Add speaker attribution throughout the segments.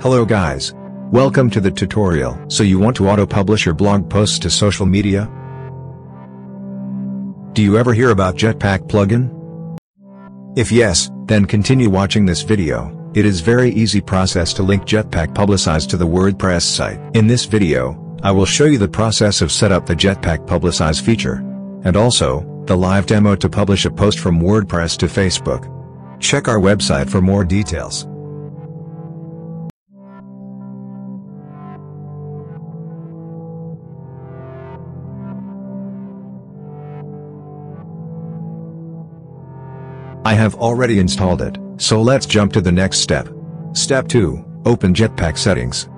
Speaker 1: Hello guys. Welcome to the tutorial. So you want to auto-publish your blog posts to social media? Do you ever hear about Jetpack plugin? If yes, then continue watching this video. It is very easy process to link Jetpack Publicize to the WordPress site. In this video, I will show you the process of set up the Jetpack Publicize feature. And also, the live demo to publish a post from WordPress to Facebook. Check our website for more details. I have already installed it, so let's jump to the next step. Step 2, open Jetpack settings.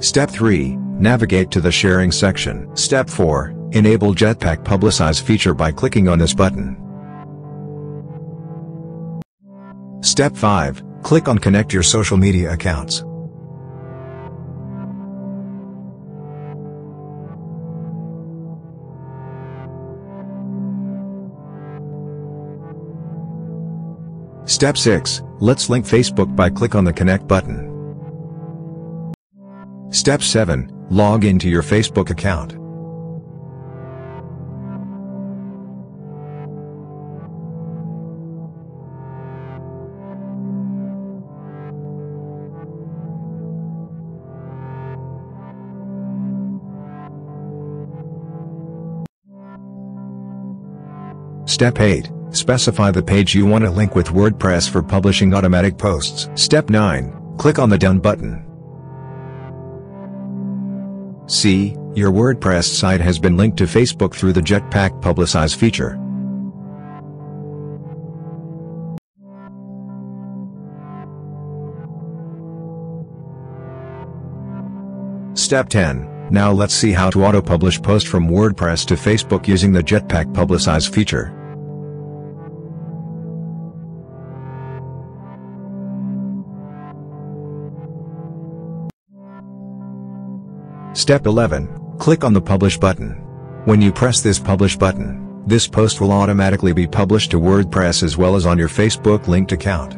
Speaker 1: Step 3, navigate to the sharing section. Step 4, enable Jetpack Publicize feature by clicking on this button. Step 5, click on connect your social media accounts. Step 6, let's link Facebook by click on the connect button. Step 7, log into your Facebook account. Step 8, specify the page you want to link with WordPress for publishing automatic posts. Step 9, click on the Done button. See, your WordPress site has been linked to Facebook through the Jetpack Publicize feature. Step 10. Now let's see how to auto-publish post from WordPress to Facebook using the Jetpack Publicize feature. Step 11. Click on the Publish button. When you press this Publish button, this post will automatically be published to WordPress as well as on your Facebook linked account.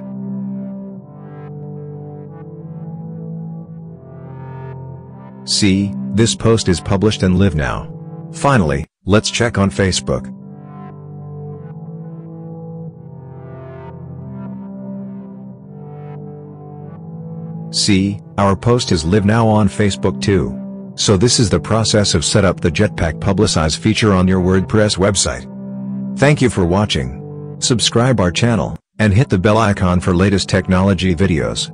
Speaker 1: See, this post is published and live now. Finally, let's check on Facebook. See, our post is live now on Facebook too. So this is the process of set up the Jetpack Publicize feature on your WordPress website. Thank you for watching. Subscribe our channel, and hit the bell icon for latest technology videos.